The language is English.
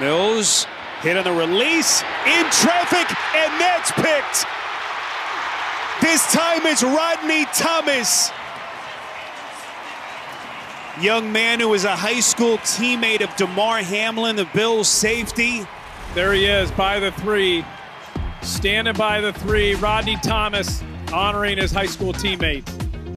Mills hit on the release in traffic, and that's picked. This time it's Rodney Thomas. Young man who was a high school teammate of Damar Hamlin, the Bills safety. There he is by the three, standing by the three. Rodney Thomas honoring his high school teammate.